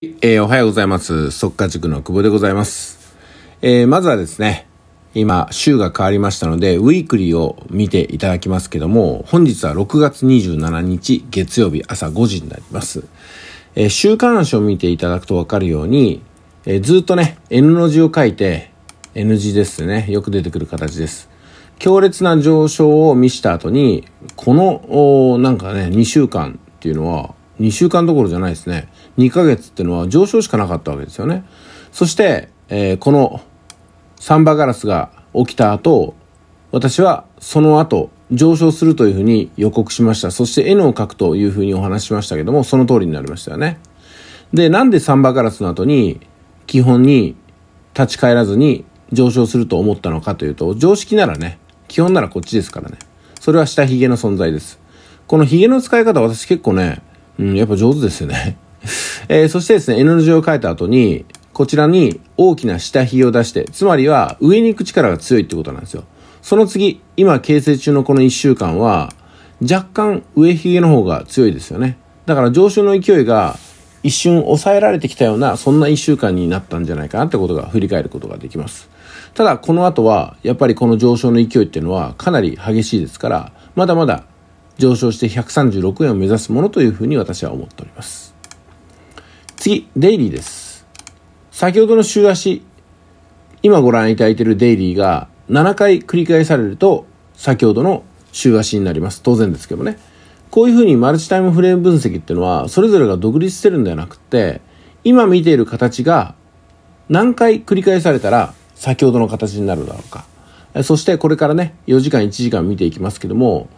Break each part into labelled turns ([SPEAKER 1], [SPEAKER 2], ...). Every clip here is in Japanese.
[SPEAKER 1] えー、おはようございます。速稼塾の久保でございます。えー、まずはですね、今、週が変わりましたので、ウィークリーを見ていただきますけども、本日は6月27日月曜日朝5時になります。えー、週刊誌を見ていただくとわかるように、えー、ずっとね、N の字を書いて、N 字ですね。よく出てくる形です。強烈な上昇を見した後に、この、なんかね、2週間っていうのは、2週間どころじゃないですね。2ヶ月っていうのは上昇しかなかったわけですよね。そして、えー、このサンバガラスが起きた後、私はその後上昇するというふうに予告しました。そして N を書くというふうにお話しましたけども、その通りになりましたよね。で、なんでサンバガラスの後に基本に立ち返らずに上昇すると思ったのかというと、常識ならね、基本ならこっちですからね。それは下髭の存在です。この髭の使い方私結構ね、うん、やっぱ上手ですよね。えー、そしてですね、N の字を書いた後に、こちらに大きな下髭を出して、つまりは上に行く力が強いってことなんですよ。その次、今形成中のこの1週間は、若干上髭の方が強いですよね。だから上昇の勢いが一瞬抑えられてきたような、そんな1週間になったんじゃないかなってことが振り返ることができます。ただ、この後は、やっぱりこの上昇の勢いっていうのはかなり激しいですから、まだまだ上昇して136円を目指すものというふうに私は思っております。次、デイリーです。先ほどの週足、今ご覧いただいているデイリーが7回繰り返されると、先ほどの週足になります。当然ですけどね。こういうふうにマルチタイムフレーム分析っていうのは、それぞれが独立してるんではなくて、今見ている形が何回繰り返されたら先ほどの形になるだろうか。そしてこれからね、4時間1時間見ていきますけども、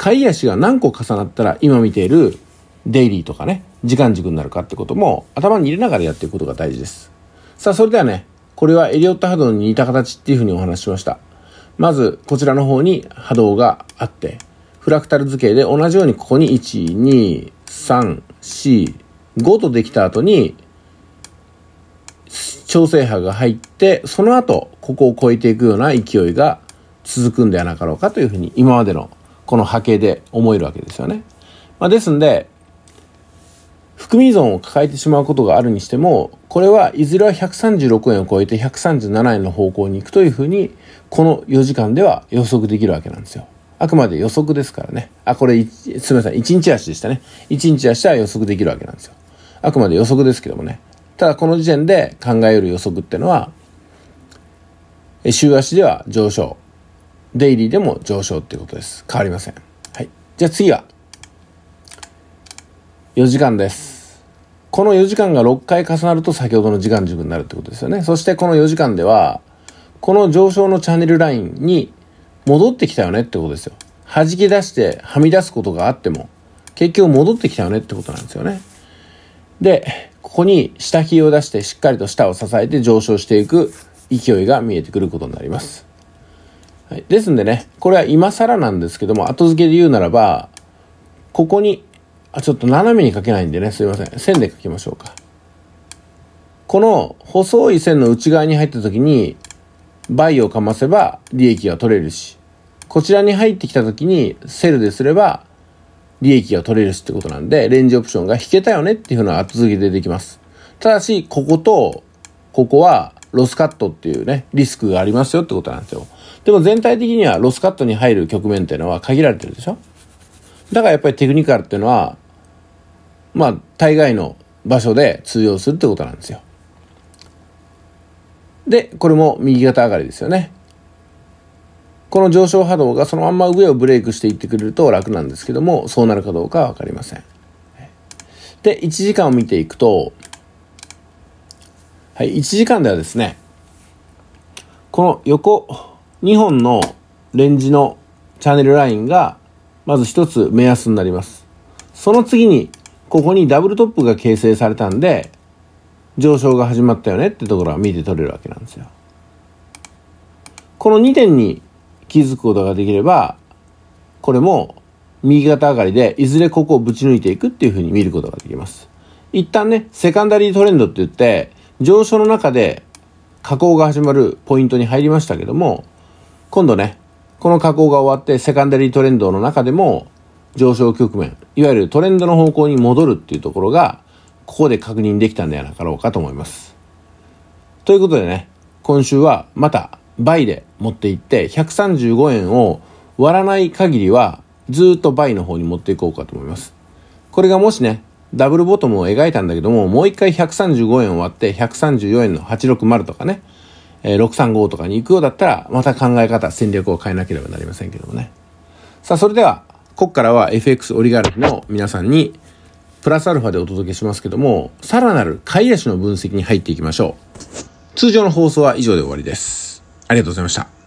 [SPEAKER 1] 買い足が何個重なったら今見ているデイリーとかね、時間軸になるかってことも頭に入れながらやっていくことが大事です。さあ、それではね、これはエリオット波動に似た形っていうふうにお話ししました。まず、こちらの方に波動があって、フラクタル図形で同じようにここに1、2、3、4、5とできた後に、調整波が入って、その後、ここを超えていくような勢いが続くんではなかろうかというふうに今までのこの波形で思えるわけですよね。まあ、ですんで、含み依存を抱えてしまうことがあるにしても、これはいずれは136円を超えて137円の方向に行くというふうに、この4時間では予測できるわけなんですよ。あくまで予測ですからね。あ、これ、すみません。1日足でしたね。1日足は予測できるわけなんですよ。あくまで予測ですけどもね。ただこの時点で考える予測っていうのは、週足では上昇。デイリーでも上昇っていうことです。変わりません。はい。じゃあ次は、4時間です。この4時間が6回重なると先ほどの時間軸になるってことですよね。そしてこの4時間では、この上昇のチャンネルラインに戻ってきたよねってことですよ。弾き出してはみ出すことがあっても、結局戻ってきたよねってことなんですよね。で、ここに下髭を出してしっかりと下を支えて上昇していく勢いが見えてくることになります。はい、ですんでね、これは今更なんですけども、後付けで言うならば、ここに、あ、ちょっと斜めに書けないんでね、すいません。線で書きましょうか。この細い線の内側に入った時に、倍をかませば利益が取れるし、こちらに入ってきた時にセルですれば利益が取れるしってことなんで、レンジオプションが引けたよねっていうのは後付けでできます。ただし、ここと、ここはロスカットっていうね、リスクがありますよってことなんですよ。でも全体的にはロスカットに入る局面っていうのは限られてるでしょ？だからやっぱりテクニカルっていうのは、まあ、大概の場所で通用するってことなんですよ。で、これも右肩上がりですよね。この上昇波動がそのまんま上をブレイクしていってくれると楽なんですけども、そうなるかどうかはわかりません。で、1時間を見ていくと、はい、1時間ではですね、この横2本のレンジのチャンネルラインがまず一つ目安になります。その次にここにダブルトップが形成されたんで上昇が始まったよねってところは見て取れるわけなんですよ。この2点に気づくことができればこれも右肩上がりでいずれここをぶち抜いていくっていうふうに見ることができます。一旦ね、セカンダリートレンドって言って上昇の中で下降が始まるポイントに入りましたけども今度ね、この加工が終わってセカンダリートレンドの中でも上昇局面、いわゆるトレンドの方向に戻るっていうところが、ここで確認できたんではなかろうかと思います。ということでね、今週はまた倍で持っていって135円を割らない限りはずっと倍の方に持っていこうかと思います。これがもしね、ダブルボトムを描いたんだけども、もう一回135円を割って134円の860とかね、えー、635とかに行くようだったら、また考え方、戦略を変えなければなりませんけどもね。さあ、それでは、ここからは FX オリガルヒの皆さんに、プラスアルファでお届けしますけども、さらなる買い足の分析に入っていきましょう。通常の放送は以上で終わりです。ありがとうございました。